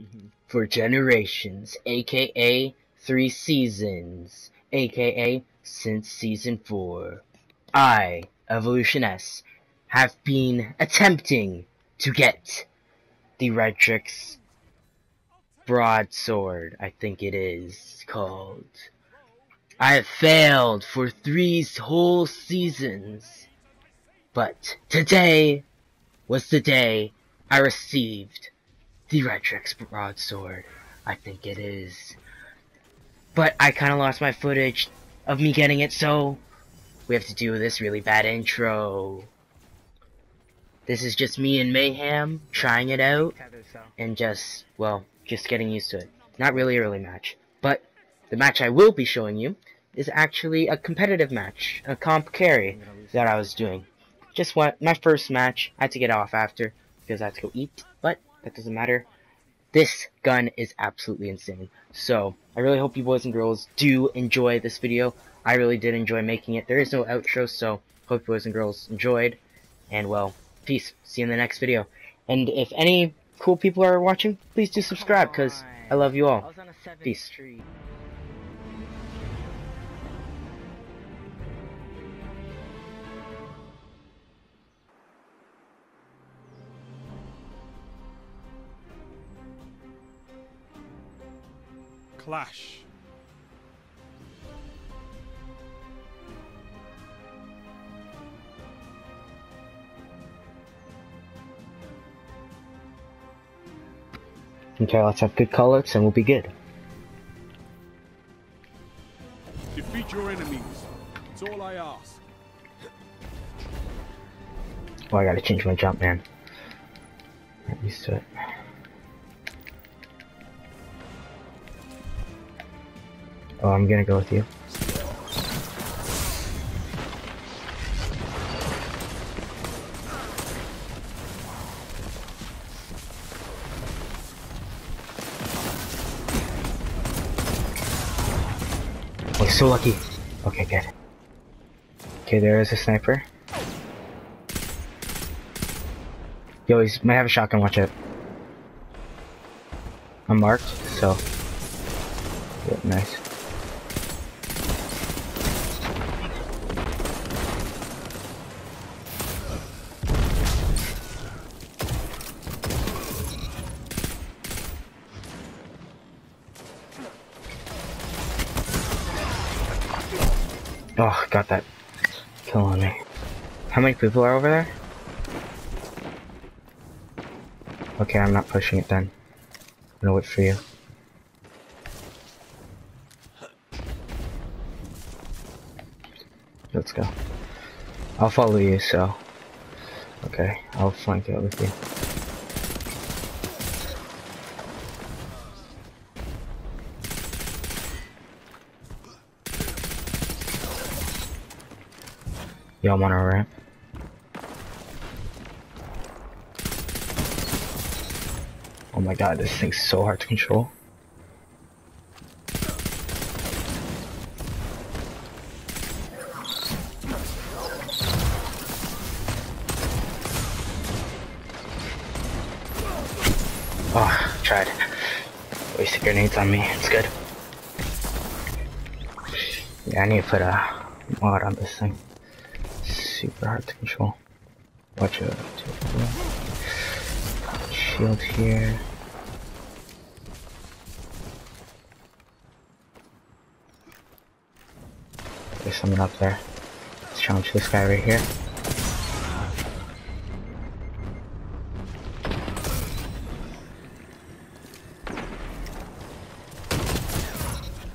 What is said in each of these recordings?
Mm-hmm. For generations, aka three seasons, aka since season 4, I, Evolution S, have been attempting to get the Redrix broadsword, I think it is called. I have failed for three whole seasons. But today was the day I received the Redrix broadsword. I think it is. But I kind of lost my footage of me getting it, so we have to do this really bad intro. This is just me and Mayhem trying it out and just, well, just getting used to it. Not really a early match, but the match I will be showing you is actually a competitive match, a comp carry that I was doing. Just what my first match, I had to get off after because I had to go eat, but that doesn't matter. This gun is absolutely insane. So, I really hope you boys and girls do enjoy this video. I really did enjoy making it. There is no outro, so hope you boys and girls enjoyed. And well, peace. See you in the next video. And if any cool people are watching, please do subscribe, because I love you all. Peace. Clash. Okay, let's have good colors and we'll be good. Defeat your enemies. That's all I ask. Oh, I gotta change my jump, man. Not used to it. Oh, I'm gonna go with you. Oh, so lucky. Okay, good. Okay, there is a sniper. Yo, he's might have a shotgun, watch it. I'm marked, so. Yep, nice. Oh, got that kill on me. How many people are over there? Okay, I'm not pushing it then. I'm gonna wait for you. Let's go. I'll follow you, so. Okay, I'll flank out with you. Y'all want to ramp? Oh my god, this thing's so hard to control. Oh, tried. Wasted grenades on me. It's good. Yeah, I need to put a mod on this thing. Super hard to control. Watch out. Shield here. There's someone up there. Let's challenge this guy right here.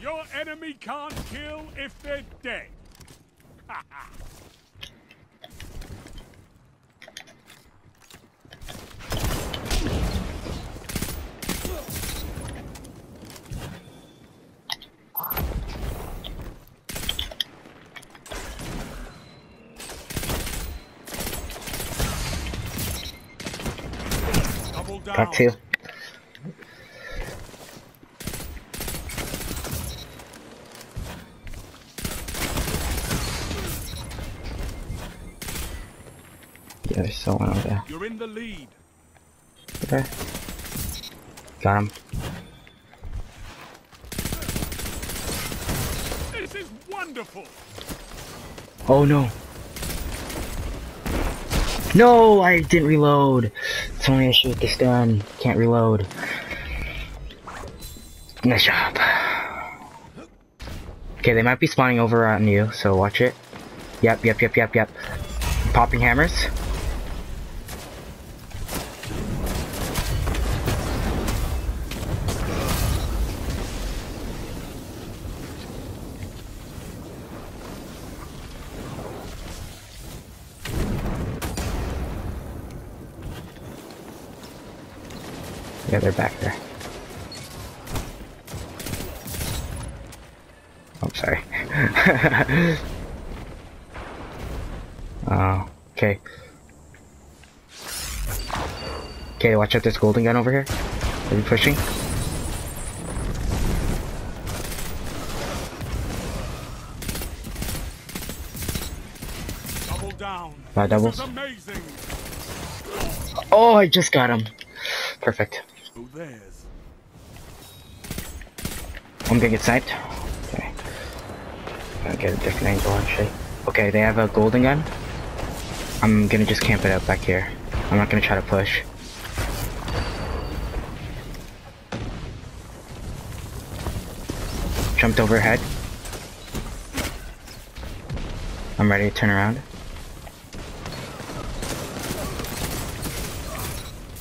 Your enemy can't kill if they're dead. Down. Got two. Yeah, there's someone over there. You're in the lead. Okay. Got him. This is wonderful. Oh no. No, I didn't reload. It's only issue with this gun. Can't reload. Nice job. Okay, they might be spawning over on you, so watch it. Yep, yep, yep, yep, yep. Popping hammers. Yeah, they're back there. Oh, sorry. Oh, okay. Okay, watch out this golden gun over here. Are you pushing? Double down. This doubles. Oh, I just got him. Perfect. I'm gonna get sniped. Okay. I'll get a different angle actually. Okay, they have a golden gun. I'm gonna just camp it out back here. I'm not gonna try to push. Jumped overhead. I'm ready to turn around.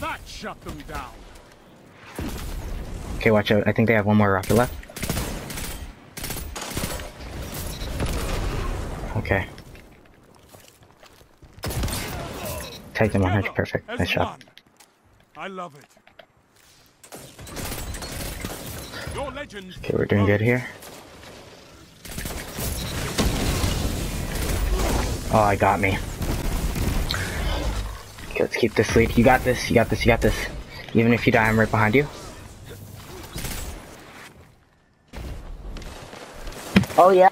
That shut them down. Okay, watch out. I think they have one more rocket left. Okay. Take them on edge. Perfect. Nice shot. I love it. Your legend. Okay, we're doing good here. Oh, I got me. Okay, let's keep this lead. You got this. You got this. You got this. Even if you die, I'm right behind you. Oh yeah.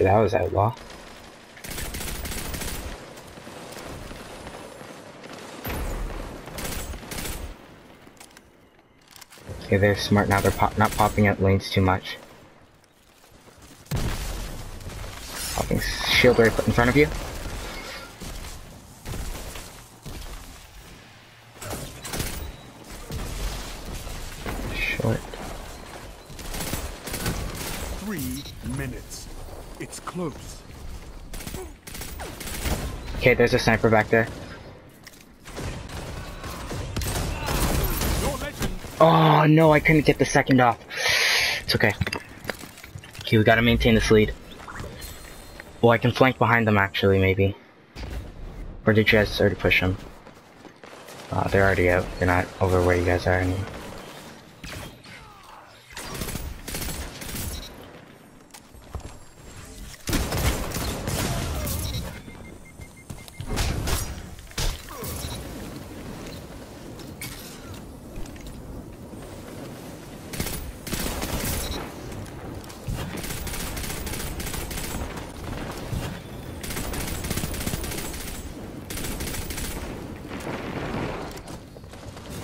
That was outlaw. Okay, they're smart now. They're pop not popping out lanes too much. Popping shield right in front of you. Three minutes. It's close. Okay, there's a sniper back there. Oh no, I couldn't get the second off. It's okay. Okay, we gotta maintain this lead. Well, I can flank behind them actually, maybe. Or did you guys already push them? Uh, they're already out. They're not over where you guys are anymore.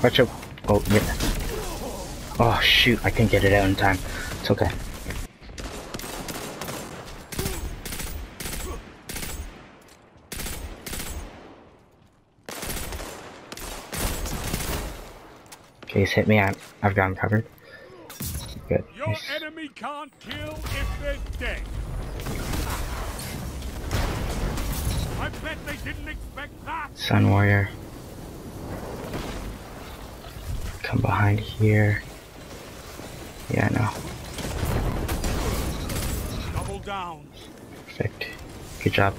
Watch out. Oh, yeah. Oh, shoot. I can't get it out in time. It's okay. Okay, hit me. I, I've got him covered. Good. Your Nice. enemy can't kill if they're dead. I bet they didn't expect that. Sun Warrior. Come behind here. Yeah, I know. Double down. Perfect. Good job.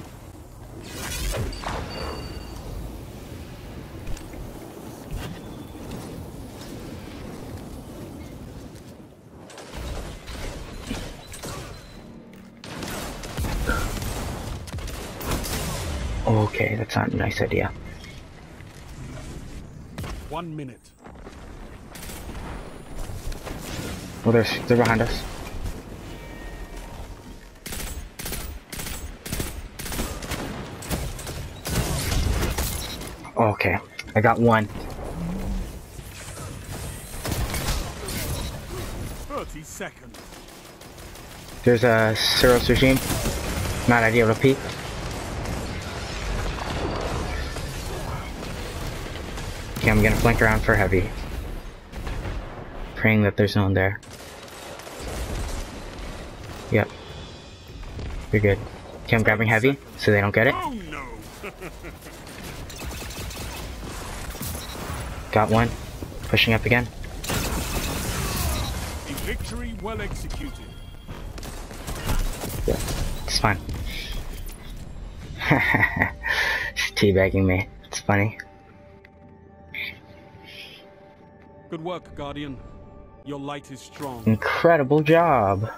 Okay, that's not a nice idea. One minute. Oh, there's they're behind us. Okay, I got one. 30 seconds. There's a Suros regime. Not ideal to peek. Okay, I'm gonna flank around for heavy. Praying that there's no one there. Yep. You're good. Okay, I'm grabbing heavy so they don't get it. Oh no! Got one. Pushing up again. A victory well executed. Yeah, it's fine. She's teabagging me. It's funny. Good work, Guardian. Your light is strong. Incredible job.